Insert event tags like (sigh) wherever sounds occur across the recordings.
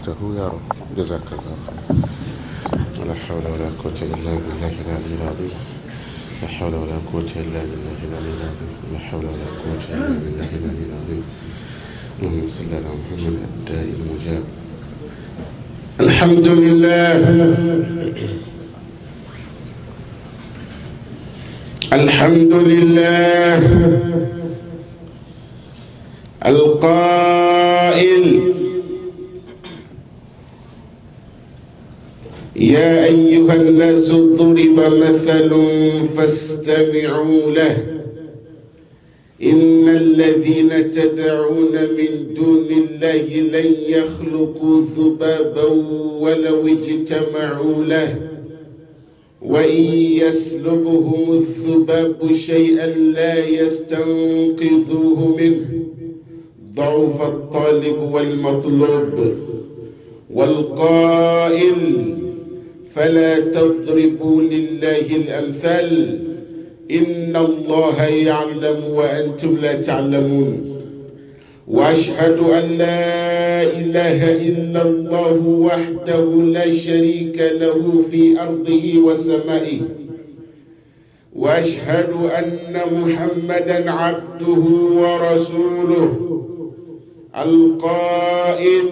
وفقته يا رب. جزاك الله خير ولا حول ولا قوة إلا بالله العلي العظيم. لا حول ولا قوة إلا بالله العلي العظيم. لا حول ولا قوة إلا بالله العلي العظيم. اللهم صل على محمد الداء المجاب. الحمد لله. الحمد لله. القائل يا أيها الناس ضرب مثل فاستمعوا له. إن الذين تدعون من دون الله لن يخلقوا ذبابا ولو اجتمعوا له. وإن يسلبهم الذباب شيئا لا يستنقذوه منه. ضعف الطالب والمطلوب والقائل فلا تضربوا لله الأمثال. إن الله يعلم وأنتم لا تعلمون. وأشهد أن لا إله إلا الله وحده لا شريك له في أرضه وسمائه. وأشهد أن محمدا عبده ورسوله. القائل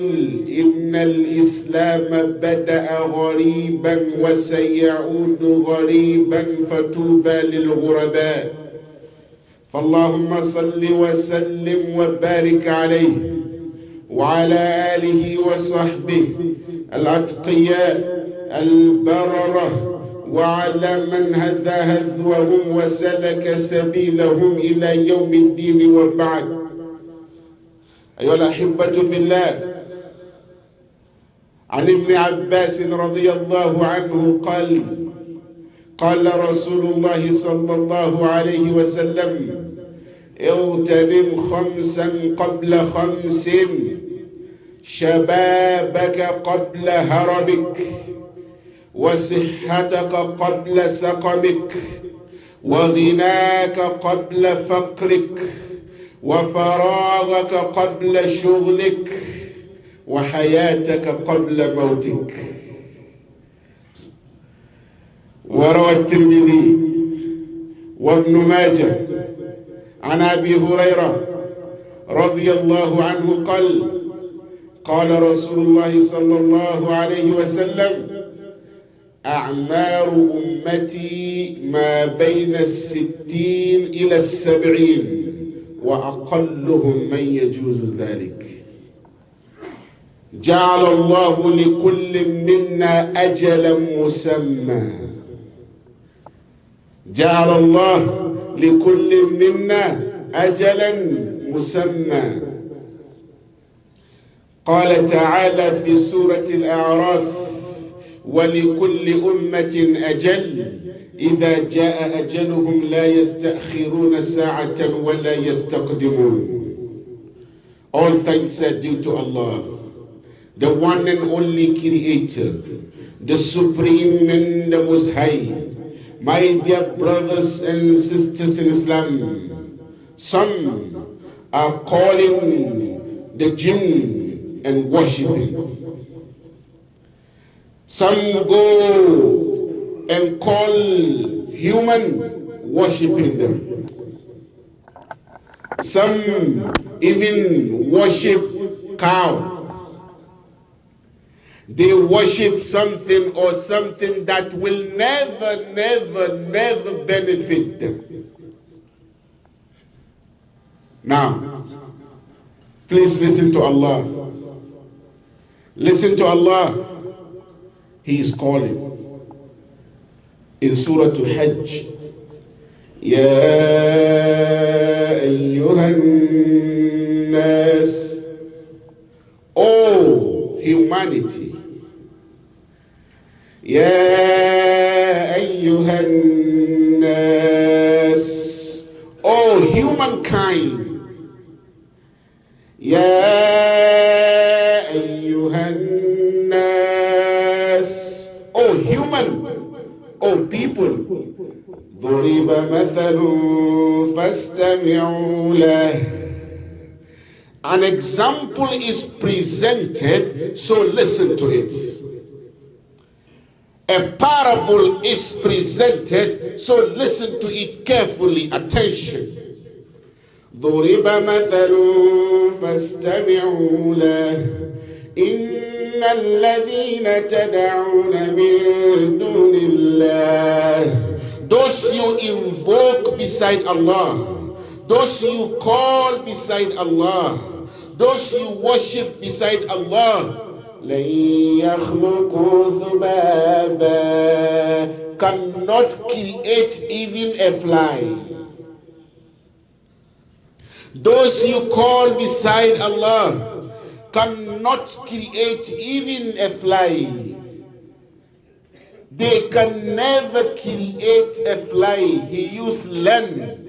إن الإسلام بدأ غريبا وسيعود غريبا فتوبى للغرباء. فاللهم صل وسلم وبارك عليه وعلى آله وصحبه الأتقياء البررة وعلى من هذا هذوهم وسلك سبيلهم إلى يوم الدين وبعد. أيها الأحبة في الله. عن ابن عباس رضي الله عنه قال قال رسول الله صلى الله عليه وسلم اغتنم خمسا قبل خمس شبابك قبل هرمك وصحتك قبل سقمك وغناك قبل فقرك. وفراغك قبل شغلك وحياتك قبل موتك. وروى الترمذي وابن ماجه عن أبي هريرة رضي الله عنه قال قال رسول الله صلى الله عليه وسلم أعمار أمتي ما بين الستين إلى السبعين. وأقلهم من يجوز ذلك. جعل الله لكل منا أجلا مسمى. جعل الله لكل منا أجلا مسمى. قال تعالى في سورة الأعراف ولكل أمة أجل. اذا جاء اجلهم لا يستاخرون ساعه ولا يستقدمون all thanks are due to allah the one and only creator the supreme and the most high my dear brothers and sisters in Islam, some are calling the jinn and worshiping. Some go and call human worshiping them. Some even worship cow. They worship something or something that will never, never, never benefit them. Now, please listen to Allah. Listen to Allah. He is calling. إن سورة الحج. يا أيها الناس Oh humanity يا أيها الناس Oh humankind Yeah ضرب مثل فاستمعوا له An example is presented, so listen to it. A parable is presented, so listen to it carefully. Attention. ضرب مثل فاستمعوا له إن الذين تدعون من دون الله Those you invoke beside Allah, those you call beside Allah, those you worship beside Allah, cannot create even a fly. Those you call beside Allah. Cannot create even a fly. They can never create a fly. He used land.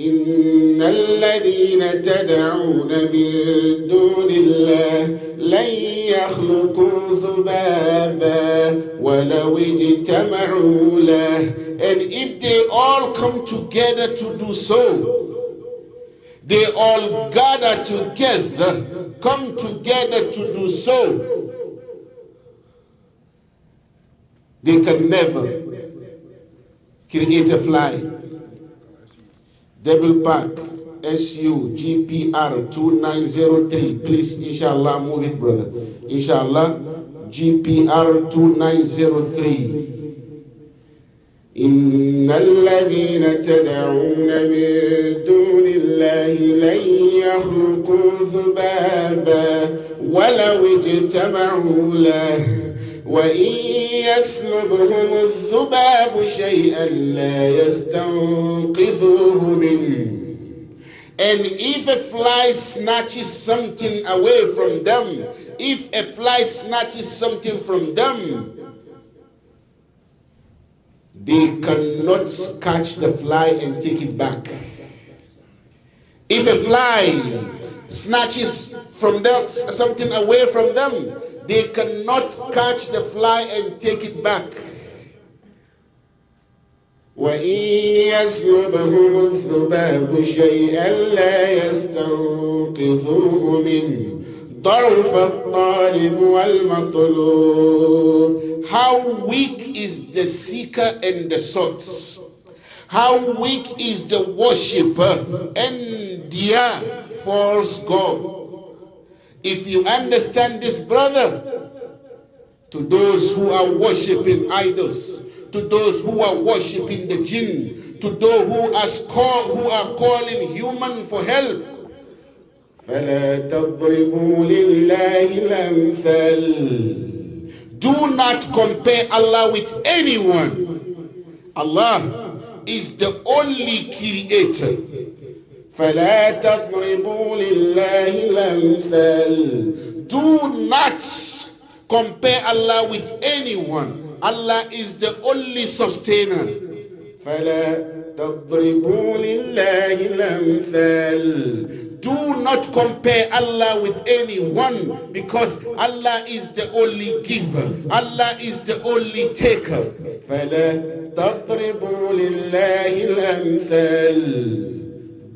إن الذين تدعون من دون الله لن يخلقوا ذبابا ولو اجتمعوا له and if they all come together to do so they all gather together come together to do so they can never create a fly Double Park, SU, GPR 2903. Please, inshallah, move it, brother. Inshallah, GPR 2903. إن الذين تدعون من دون الله لن يخلقوا ذبابا ولو اجتمعوا له وإن يسلبهم الذباب شيئا لا يستنقذوه منه And if a fly snatches something away from them, if a fly snatches something from them, they cannot catch the fly and take it back. If a fly snatches from them something away from them, they cannot catch the fly and take it back. وإن يسلبهم الذباب شيئا لا يستنقذوه منه ضعف الطالب والمطلوب How weak is the seeker and the sought? How weak is the worshipper and dear false God? If you understand this, brother, to those who are worshipping idols, to those who are worshipping the jinn, to those who are, call, who are calling human for help. Do not compare Allah with anyone. Allah is the only creator فلا تضربوا لله الأمثال Do not compare Allah with anyone. Allah is the only sustainer. فلا تضربوا لله الأمثال do not compare Allah with anyone because Allah is the only giver. Allah is the only taker. فلا تضربوا لله الأمثال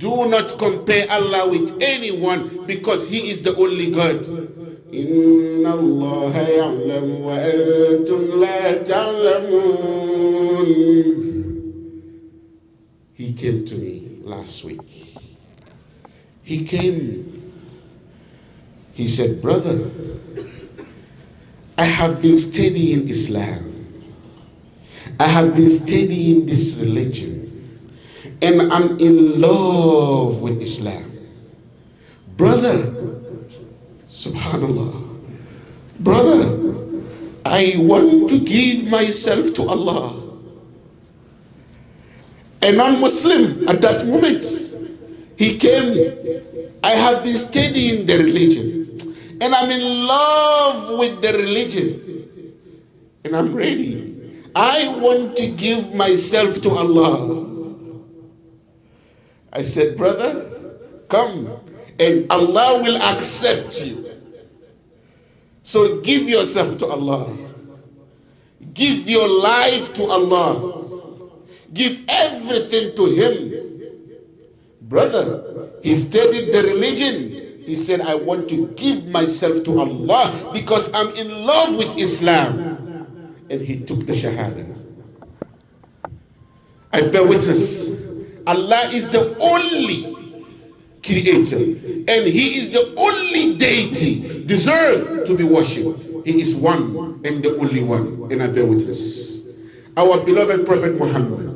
do not compare Allah with anyone because He is the only God. إن الله يعلم وأنتم لا تعلمون He came to me last week. He came. He said, Brother, I have been studying Islam. I have been studying this religion and I'm in love with Islam. Brother, subhanallah, brother, I want to give myself to Allah. A non Muslim at that moment, he came. I have been studying the religion, and I'm in love with the religion, and I'm ready. I want to give myself to Allah. I said, Brother, come and Allah will accept you. So give yourself to Allah. Give your life to Allah. Give everything to Him. Brother, he studied the religion. He said, I want to give myself to Allah because I'm in love with Islam. And he took the Shahada. I bear witness. Allah is the only creator and he is the only deity deserved to be worshipped. He is one and the only one. And I bear witness. Our beloved Prophet Muhammad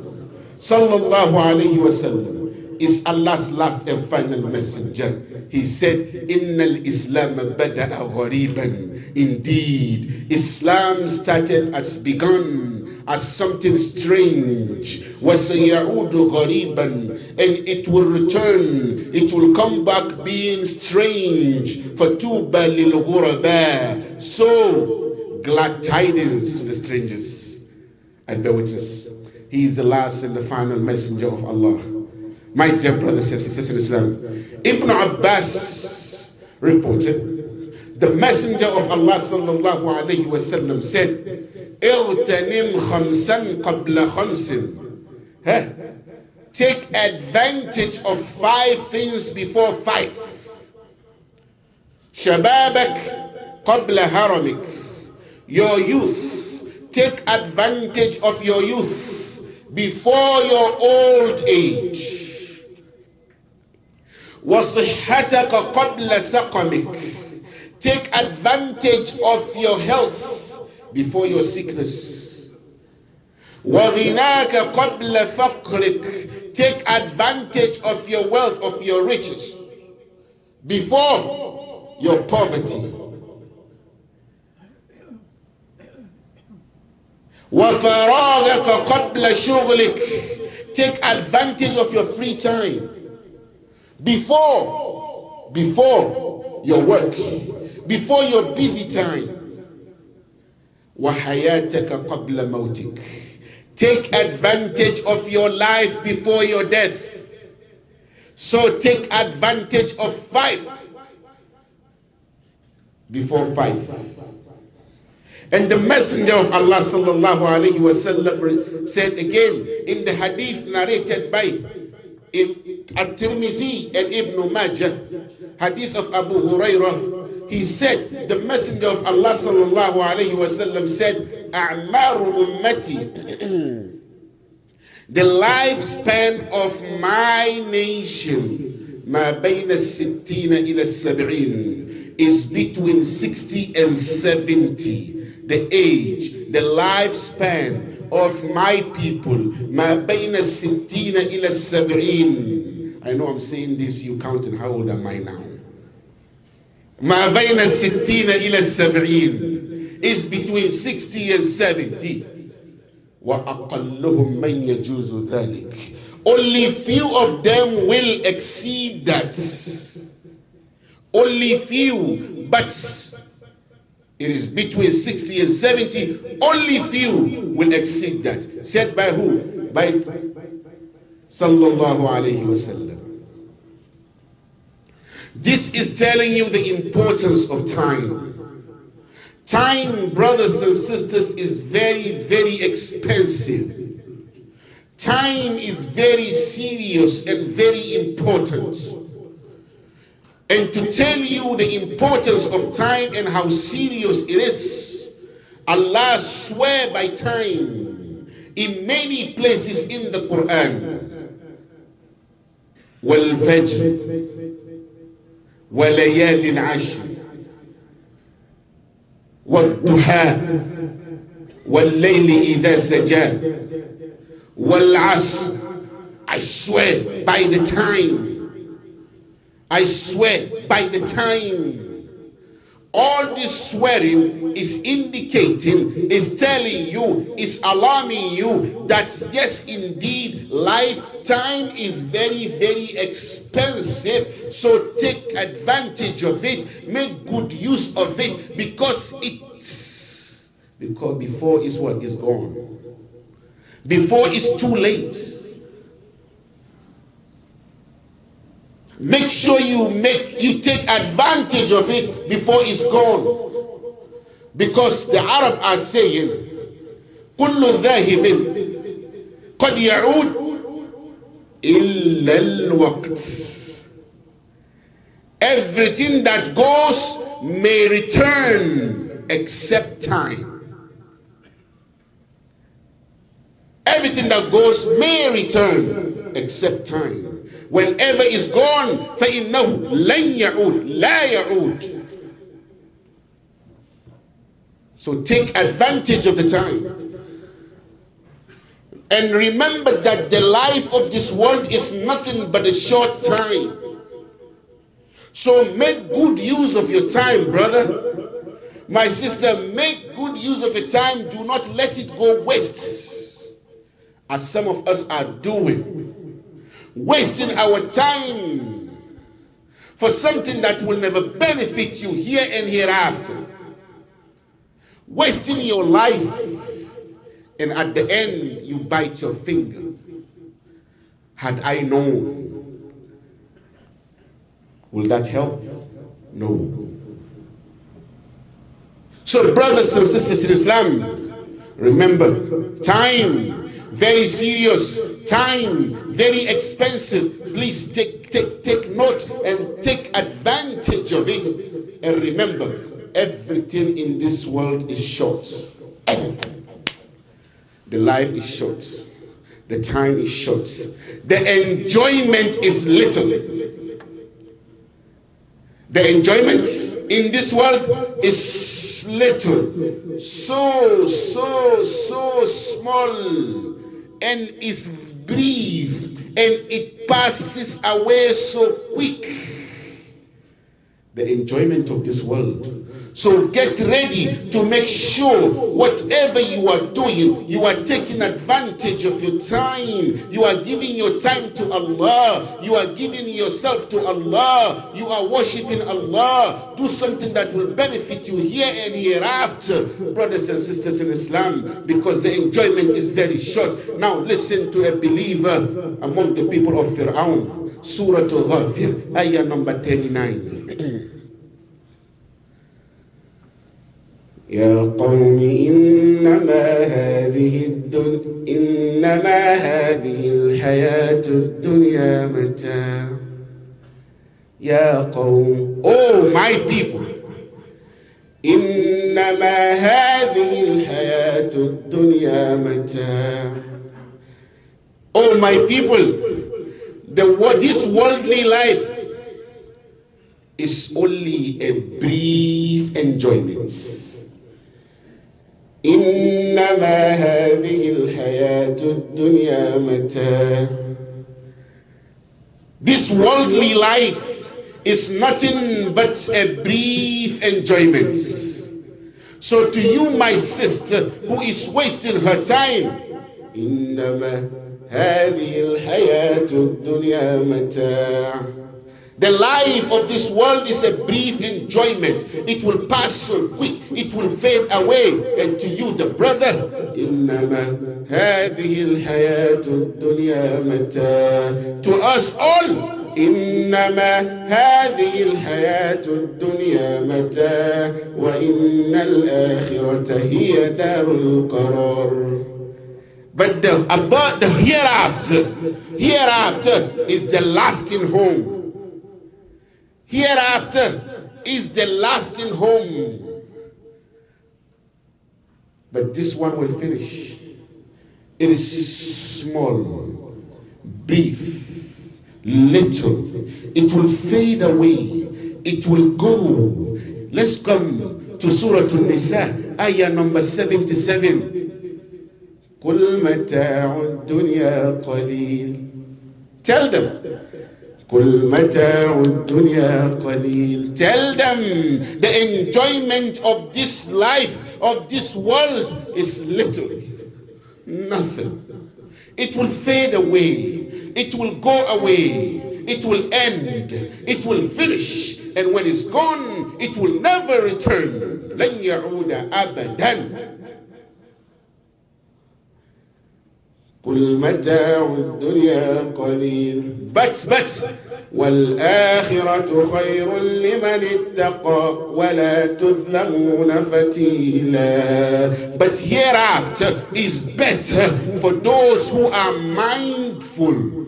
sallallahu alayhi wasallam is Allah's last and final messenger. He said, Inna al-Islam bada'a ghariban. Indeed, Islam started as begun as something strange. وَسَيَعُودُ غَرِيبًا And it will return, it will come back being strange. فَتُوبَ لِلْغُرَبَى So, glad tidings to the strangers. I bear witness. He is the last and the final messenger of Allah. My dear brothers and sisters in Islam, Ibn Abbas reported, the messenger of Allah sallallahu alayhi wasallam said, اغتنم خمسا قبل خمس Take advantage of five things before five. شبابك قبل هرمك Your youth. Take advantage of your youth before your old age. وصحتك قبل سقمك take advantage of your health before your sickness وغناك قبل فقرك take advantage of your wealth of your riches before your poverty وفراغك قبل شغلك take advantage of your free time before, before your work, before your busy time. وَحَيَاتَكَ قَبْلَ مَوْتِكَ Take advantage of your life before your death. So take advantage of five before five. And the Messenger of Allah sallallahu alaihi wasallam said again in the hadith narrated by At-Tirmizi and Ibn Majah, hadith of Abu Hurairah, he said, the messenger of Allah sallallahu alayhi wasallam said, (clears throat) the lifespan of my nation, is between 60 and 70. The age, the lifespan of my people. I know I'm saying this, you counting, how old am I now? ما بين الستين إلى السبعين is between 60 and 70 وأقلهم من يجوز ذلك only few of them will exceed that only few but it is between 60 and 70. Only few will exceed that. Said by who? By Sallallahu Alaihi Wasallam. this is telling you the importance of time. Time, brothers and sisters, is very, very expensive. Time is very serious and very important. And to tell you the importance of time and how serious it is, Allah swear by time in many places in the Quran. Wal-fajr وليال عشر والضحى والليل إذا سجى والعصر I swear by the time I swear by the time. all this swearing is indicating, is telling you, is alarming you that yes, indeed, lifetime is very, very expensive. So take advantage of it, make good use of it because it's because before it's what is gone. Before it's too late. Make sure you make you take advantage of it before it's gone. Because the Arab are saying, كل ذاهب قد يعود إلا الوقت Everything that goes may return except time. Everything that goes may return except time. Whenever is gone, فإنه لن يعود لا يعود. So take advantage of the time. And remember that the life of this world is nothing but a short time. So make good use of your time, brother. My sister, make good use of your time. Do not let it go waste, as some of us are doing. Wasting our time for something that will never benefit you here and hereafter. Wasting your life and at the end you bite your finger. Had I known, will that help? No. So, brothers and sisters in Islam, remember time very serious, time very expensive. Please take take take note and take advantage of it. And remember, everything in this world is short. Everything. The life is short. The time is short. The enjoyment is little. The enjoyment in this world is little. So, so, so small. And is brief. And it passes away so quick. The enjoyment of this world so get ready to make sure whatever you are doing, you are taking advantage of your time. You are giving your time to Allah. You are giving yourself to Allah. You are worshiping Allah. Do something that will benefit you here and hereafter, brothers and sisters in Islam, because the enjoyment is very short. Now listen to a believer among the people of Fir'aun. Surah Al-Ghafir, ayah number 39. (clears throat) يا قوم إنما هذه الدنيا إنما هذه الحياة الدنيا متاع. يا قوم Oh my people إنما هذه الحياة الدنيا متاع. Oh my people the this worldly life is only a brief enjoyment. إنما هذه الحياة الدنيا متاع This worldly life is nothing but a brief enjoyment. So to you, my sister, who is wasting her time, إنما هذه الحياة الدنيا متاع the life of this world is a brief enjoyment. It will pass so quick. It will fade away. And to you, the brother, To us all, إنما هذه الحياة الدنيا متاع وإن الآخرة هي دار القرار But the, about the hereafter, hereafter is the lasting home. Hereafter is the lasting home. But this one will finish. It is small, brief, little. It will fade away. It will go. Let's come to Surah An-Nisa, ayah number 77. Tell them Tell them the enjoyment of this life, of this world is little. Nothing. It will fade away. It will go away. It will end. It will finish. And when it's gone, it will never return. لن يعود أبدا قل متاع الدنيا قليل but but والآخرة خير لمن اتقى ولا تظلمون فتيلا but hereafter is better for those who are mindful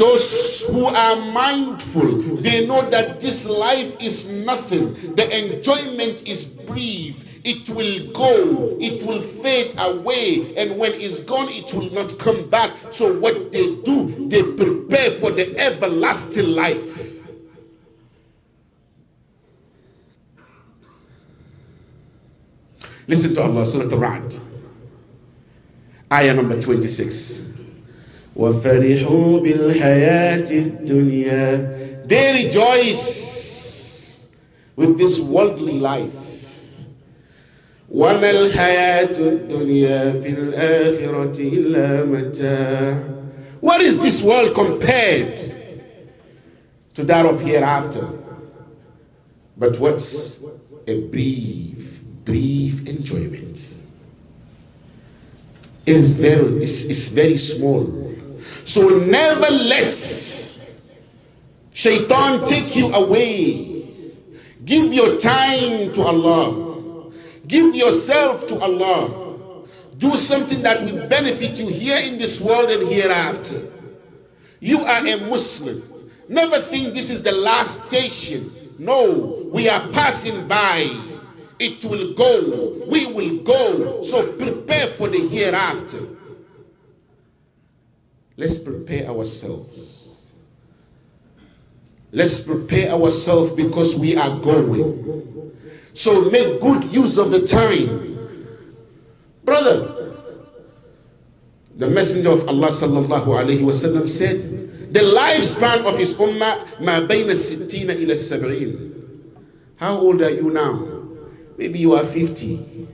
Those who are mindful, they know that this life is nothing. The enjoyment is brief. It will go, it will fade away, and when it's gone, it will not come back. So, what they do, they prepare for the everlasting life. Listen to Allah, Surah Al-Ra'd, ayah number 26. وفرحوا بالحياة الدنيا They rejoice with this worldly life. وما الحياة الدنيا في الآخرة إلا متاع What is this world compared to that of hereafter? But what's a brief, brief enjoyment? It is very, it's, it's very small. So never let shaitan take you away. Give your time to Allah. Give yourself to Allah. Do something that will benefit you here in this world and hereafter. You are a Muslim. Never think this is the last station. No, we are passing by. It will go. We will go. So prepare for the hereafter. Let's prepare ourselves. Let's prepare ourselves because we are going. So make good use of the time. Brother, the Messenger of Allah sallallahu alayhi wasallam said, the lifespan of his ummah ma bayna sittina ila sab'in. How old are you now? Maybe you are 50.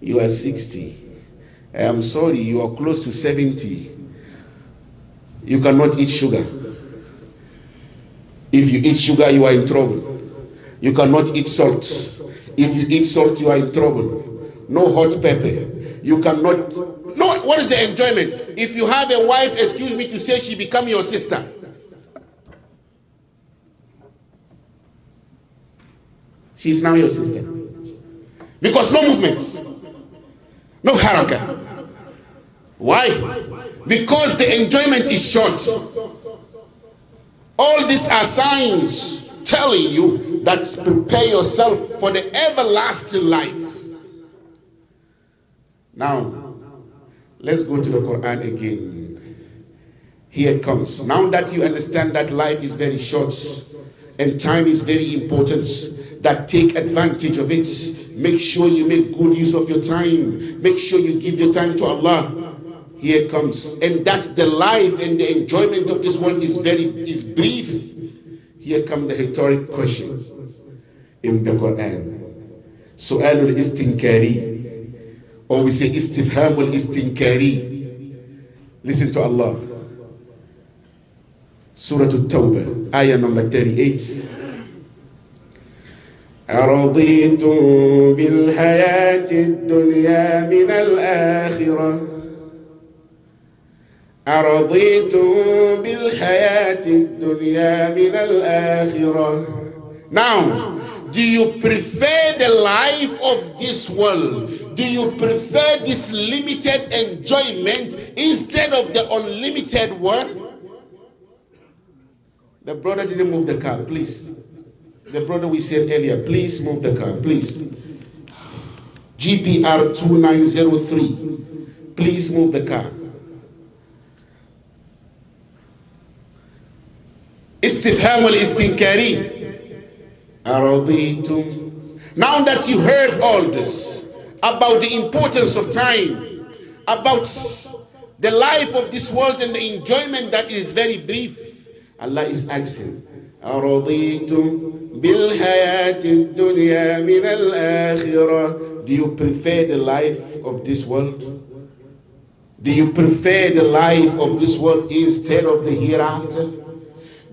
You are 60. I am sorry, you are close to 70. You cannot eat sugar. If you eat sugar, you are in trouble. You cannot eat salt. If you eat salt, you are in trouble. No hot pepper. You cannot. No, what is the enjoyment? If you have a wife, excuse me to say, she become your sister. She's now your sister. Because no movement, no haraka. Why? Because the enjoyment is short. All these are signs telling you that prepare yourself for the everlasting life. Now, let's go to the Quran again. Here it comes. Now that you understand that life is very short and time is very important, that take advantage of it. Make sure you make good use of your time. Make sure you give your time to Allah. Here comes. And that's the life and the enjoyment of this world is very is brief. Here comes the rhetoric question in the Quran. Su'alul istinkari. Or we say istifhamul istinkari. Listen to Allah. Surah At-Tawbah, ayah number 38. أرضيتم بالحياة الدنيا من الآخرة أرضيتم بالحياة الدنيا من الآخرة Now, do you prefer the life of this world? Do you prefer this limited enjoyment instead of the unlimited one? The brother didn't move the car, please. The brother we said earlier, please move the car, please. GPR 2903, please move the car. Istifham al istinkari. أرضيتم Now that you heard all this about the importance of time, about the life of this world and the enjoyment that is very brief, Allah is asking, أرضيتم بالحياة الدنيا من الآخرة Do you prefer the life of this world? Do you prefer the life of this world instead of the hereafter?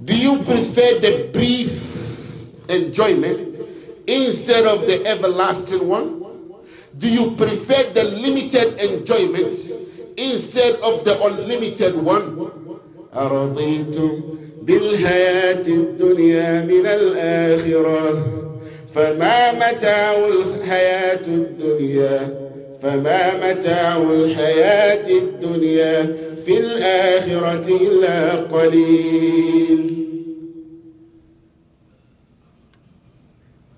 Do you prefer the brief enjoyment instead of the everlasting one? Do you prefer the limited enjoyment instead of the unlimited one? أرضيتم بالحياة الدنيا من الآخرة فما متاع الحياة الدنيا فما متاع الحياة الدنيا في الآخرة إلا قليل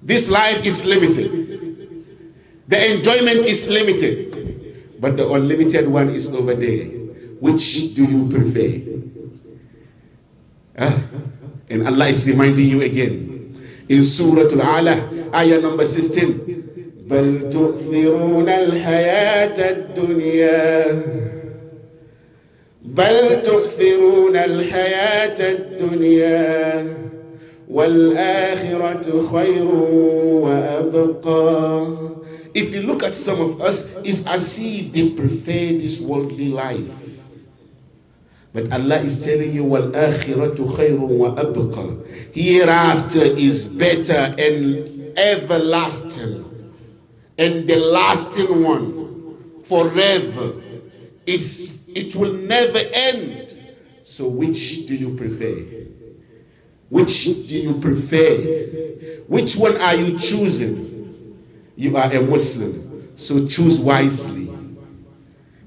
This life is limited. The enjoyment is limited. But the unlimited one is over there. Which do you prefer? Ah, and Allah is reminding you again in Surah Al-Ala, ayah number 16. بل تؤثرون الحياة الدنيا بل تؤثرون الحياة الدنيا والآخرة خير وأبقى If you look at some of us, it's as if they prefer this worldly life. But Allah is telling you, وَالْآخِرَةُ خَيْرٌ وَأَبْقَى Hereafter is better and everlasting. And the lasting one, forever. It's, it will never end. So which do you prefer? Which do you prefer? Which one are you choosing? You are a Muslim, so choose wisely.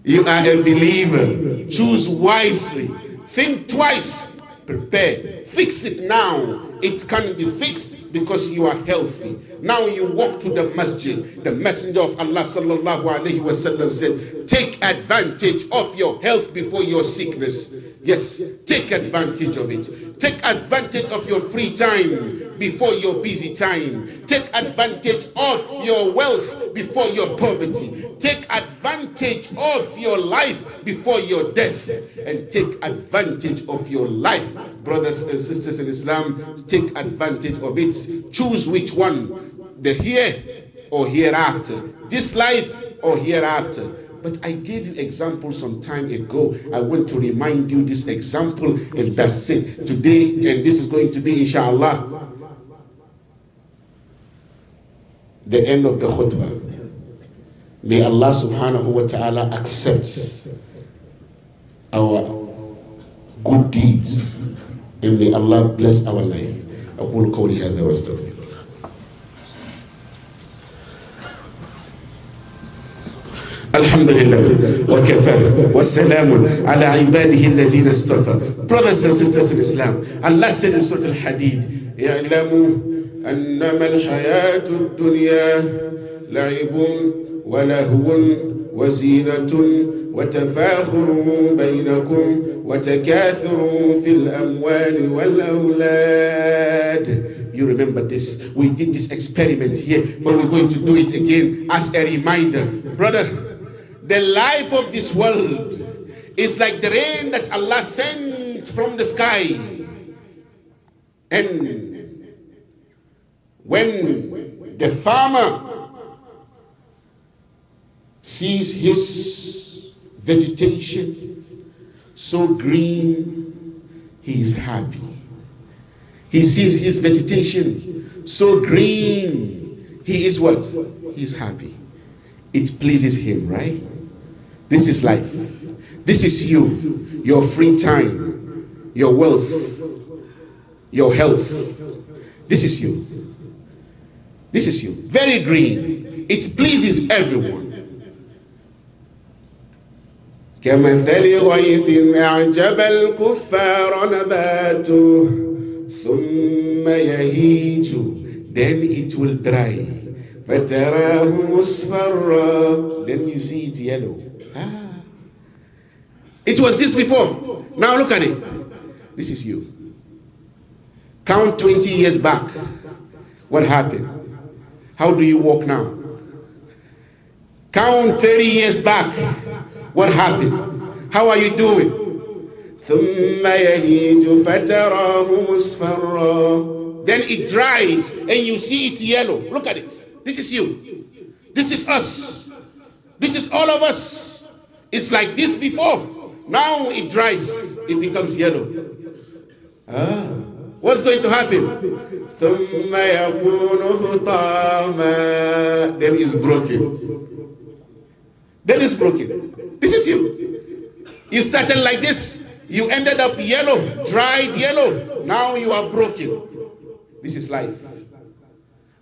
You are a believer, choose wisely. Think twice, prepare, fix it now. It can be fixed because you are healthy. Now you walk to the masjid. The messenger of Allah sallallahu alaihi wasallam said, "Take advantage of your health before your sickness." Yes, take advantage of it. Take advantage of your free time before your busy time. Take advantage of your wealth before your poverty. Take advantage of your life before your death. And take advantage of your life. Brothers and sisters in Islam, take advantage of it. Choose which one the here or hereafter. This life or hereafter. But I gave you example some time ago. I want to remind you this example, and that's it. Today, and this is going to be, inshallah, the end of the khutbah. May Allah subhanahu wa ta'ala accept our good deeds, and may Allah bless our life. أقول قولي هذا واستغفر الحمد لله وكفى والسلام على عباده الذين اصطفى Brothers and sisters in Islam Allah said in Surah Al-Hadid اعلموا أنما الحياة الدنيا لعب ولهو وزينة وتفاخر بينكم وتكاثر في الأموال والأولاد You remember this. We did this experiment here, but we're going to do it again as a reminder. Brother, the life of this world is like the rain that Allah sent from the sky. And when the farmer sees his vegetation so green, he is happy. He sees his vegetation so green, he is what? He is happy. It pleases him, right? This is life. This is you, your free time, your wealth, your health. This is you. This is you. Very green. It pleases everyone. كمثل غيث أعجب الكفار نباته ثم يهيج Then it will dry. فتراه مصفرا Then you see it yellow. Ah. It was this before. Now look at it. This is you. Count 20 years back. What happened? How do you walk now? Count 30 years back. What happened? How are you doing? Then it dries and you see it yellow. Look at it. This is you. This is us. This is all of us. It's like this before. Now it dries, it becomes yellow. Ah. What's going to happen? Then it's broken. Then it's broken. This is you. You started like this. You ended up yellow, dried yellow. Now you are broken. This is life.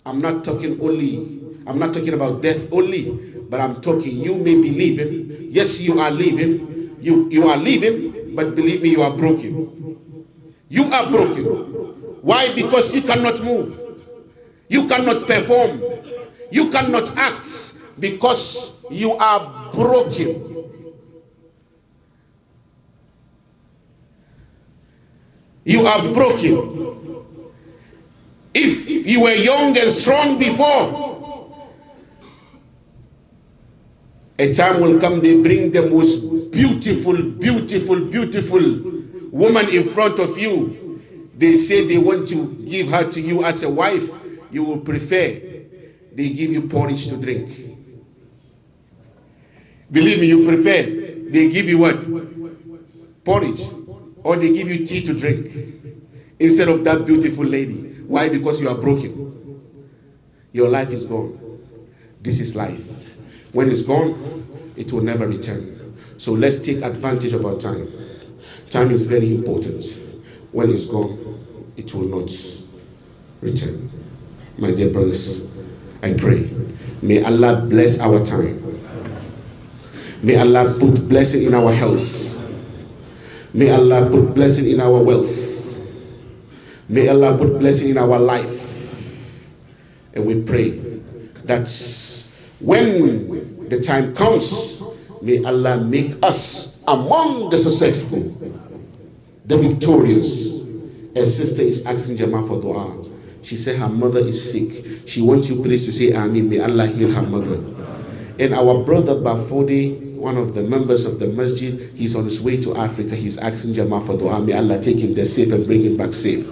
I'm not talking only, I'm not talking about death only but I'm talking you may be living. Yes, you are living. You, you are living, but believe me, you are broken. You are broken. Why? Because you cannot move. You cannot perform. You cannot act because you are broken. You are broken. If you were young and strong before, a time will come they bring the most beautiful, beautiful, beautiful woman in front of you. They say they want to give her to you as a wife. You will prefer they give you porridge to drink. Believe me, you prefer they give you what? Porridge. Or they give you tea to drink instead of that beautiful lady. Why? Because you are broken. Your life is gone. This is life. When it's gone, it will never return. So let's take advantage of our time. Time is very important. When it's gone, it will not return. My dear brothers, I pray. May Allah bless our time. May Allah put blessing in our health. May Allah put blessing in our wealth. May Allah put blessing in our life. And we pray that when the time comes, may Allah make us among the successful, the victorious. A sister is asking Jama for dua. She said her mother is sick. She wants you please to say Amin. May Allah heal her mother. And our brother Bafodi, one of the members of the masjid, he's on his way to Africa. He's asking Jama for dua. May Allah take him there safe and bring him back safe.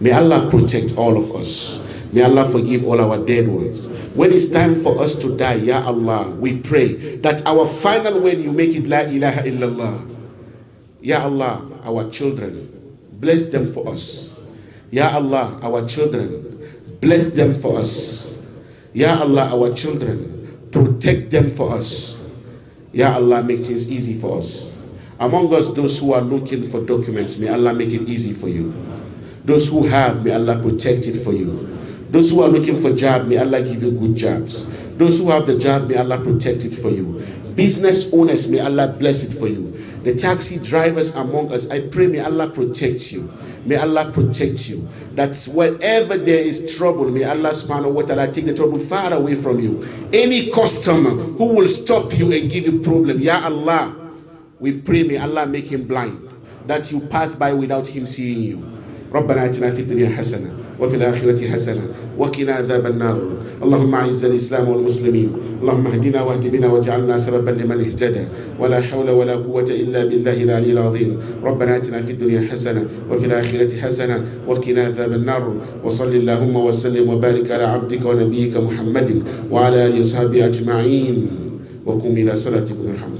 May Allah protect all of us. May Allah forgive all our dead ones. When it's time for us to die, Ya Allah, we pray that our final word you make it La ilaha illallah. Ya Allah, our children, bless them for us. Ya Allah, our children, bless them for us. Ya Allah, our children, protect them for us. Ya Allah, make things easy for us. Among us, those who are looking for documents, may Allah make it easy for you. Those who have, may Allah protect it for you. Those who are looking for job, may Allah give you good jobs. Those who have the job, may Allah protect it for you. Business owners, may Allah bless it for you. The taxi drivers among us, I pray, may Allah protect you. May Allah protect you. That wherever there is trouble, may Allah subhanahu wa ta'ala take the trouble far away from you. Any customer who will stop you and give you problem, Ya Allah, we pray, may Allah make him blind. That you pass by without him seeing you. ربنا اتنا في الدنيا حسنه وفي الآخرة حسنة. وقنا عذاب النار. اللهم أعز الإسلام والمسلمين. اللهم اهدنا واهد بنا واجعلنا سببا لمن اهتدى. ولا حول ولا قوة إلا بالله العلي العظيم. ربنا آتنا في الدنيا حسنة وفي الآخرة حسنة. وقنا عذاب النار. وصل اللهم وسلم وبارك على عبدك ونبيك محمد وعلى آله وصحبه أجمعين. وقم إلى صلاتكم. الحمد